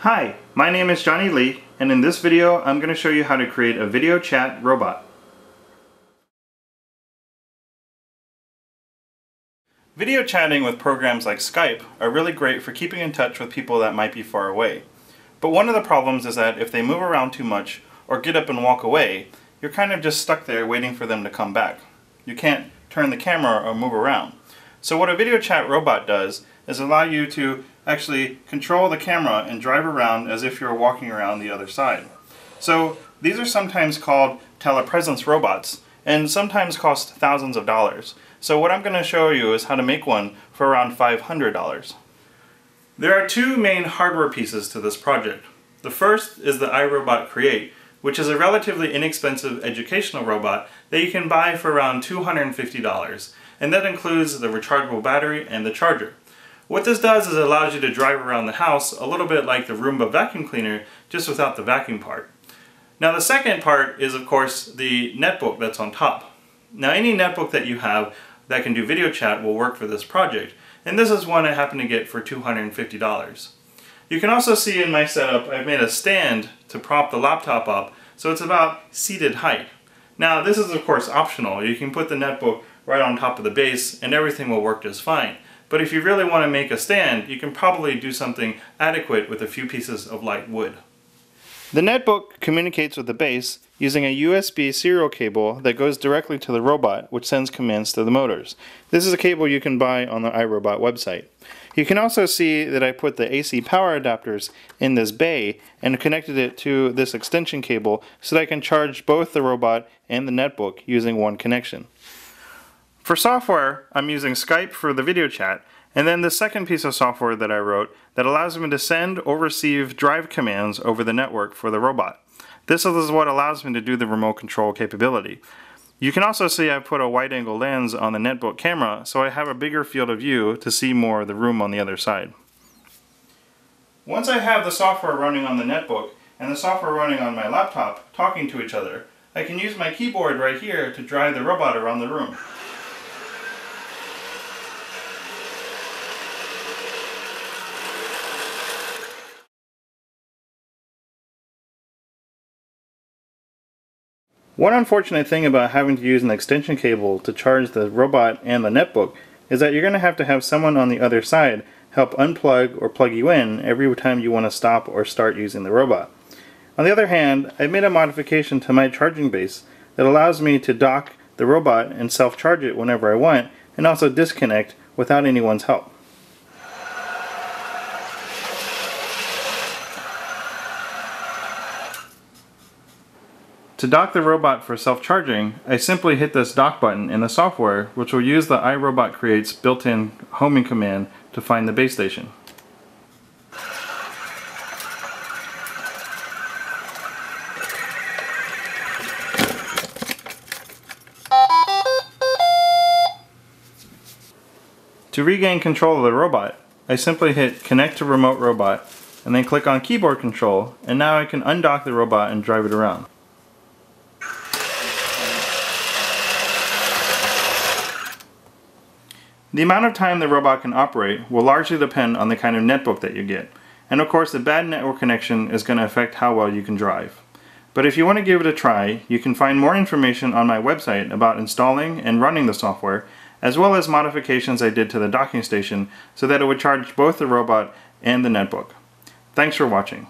Hi, my name is Johnny Lee, and in this video I'm going to show you how to create a video chat robot. Video chatting with programs like Skype are really great for keeping in touch with people that might be far away. But one of the problems is that if they move around too much or get up and walk away, you're kind of just stuck there waiting for them to come back. You can't turn the camera or move around. So what a video chat robot does is allow you to actually control the camera and drive around as if you're walking around the other side. So these are sometimes called telepresence robots and sometimes cost thousands of dollars. So what I'm going to show you is how to make one for around $500. There are two main hardware pieces to this project. The first is the iRobot Create, which is a relatively inexpensive educational robot that you can buy for around $250, and that includes the rechargeable battery and the charger. What this does is it allows you to drive around the house a little bit like the Roomba vacuum cleaner, just without the vacuum part. Now the second part is of course the netbook that's on top. Now any netbook that you have that can do video chat will work for this project, and this is one I happen to get for $250. You can also see in my setup I've made a stand to prop the laptop up so it's about seated height. Now this is of course optional. You can put the netbook right on top of the base and everything will work just fine. But if you really want to make a stand, you can probably do something adequate with a few pieces of light wood. The netbook communicates with the base using a USB serial cable that goes directly to the robot, which sends commands to the motors. This is a cable you can buy on the iRobot website. You can also see that I put the AC power adapters in this bay and connected it to this extension cable so that I can charge both the robot and the netbook using one connection. For software, I'm using Skype for the video chat, and then the second piece of software that I wrote that allows me to send or receive drive commands over the network for the robot. This is what allows me to do the remote control capability. You can also see I've put a wide angle lens on the netbook camera so I have a bigger field of view to see more of the room on the other side. Once I have the software running on the netbook and the software running on my laptop talking to each other, I can use my keyboard right here to drive the robot around the room. One unfortunate thing about having to use an extension cable to charge the robot and the netbook is that you're going to have to have someone on the other side help unplug or plug you in every time you want to stop or start using the robot. On the other hand, I've made a modification to my charging base that allows me to dock the robot and self-charge it whenever I want and also disconnect without anyone's help. To dock the robot for self-charging, I simply hit this dock button in the software which will use the iRobot Create's built-in homing command to find the base station. To regain control of the robot, I simply hit connect to remote robot and then click on keyboard control and now I can undock the robot and drive it around. The amount of time the robot can operate will largely depend on the kind of netbook that you get. And of course, a bad network connection is going to affect how well you can drive. But if you want to give it a try, you can find more information on my website about installing and running the software, as well as modifications I did to the docking station so that it would charge both the robot and the netbook. Thanks for watching.